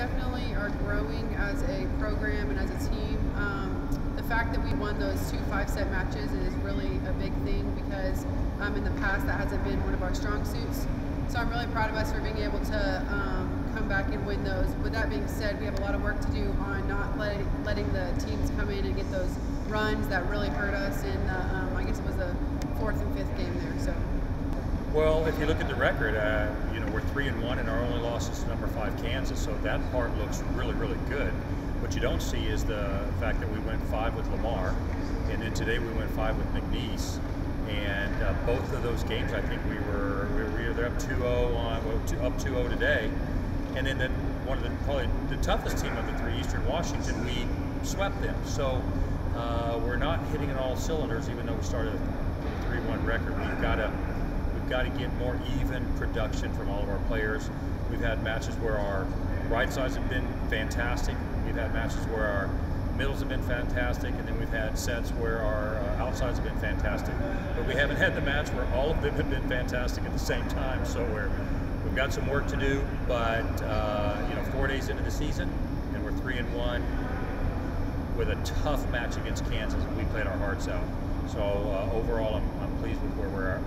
definitely are growing as a program and as a team. Um, the fact that we won those two five-set matches is really a big thing because um, in the past that hasn't been one of our strong suits. So I'm really proud of us for being able to um, come back and win those. With that being said, we have a lot of work to do on not letting, letting the teams come in and get those runs that really hurt us in the, um, I guess it was the fourth and fifth game there. Well, if you look at the record, uh, you know we're three and one, and our only loss is number five Kansas. So that part looks really, really good. What you don't see is the fact that we went five with Lamar, and then today we went five with McNeese. And uh, both of those games, I think we were we were either up 2-0 on well, two, up 2-0 today, and then the, one of the probably the toughest team of the three, Eastern Washington, we swept them. So uh, we're not hitting on all cylinders, even though we started a 3-1 record. We've got to got to get more even production from all of our players. We've had matches where our right sides have been fantastic. We've had matches where our middles have been fantastic, and then we've had sets where our uh, outsides have been fantastic. But we haven't had the match where all of them have been fantastic at the same time. So we're we've got some work to do. But uh, you know, four days into the season, and we're three and one with a tough match against Kansas. and We played our hearts out. So uh, overall, I'm, I'm pleased with where we're at.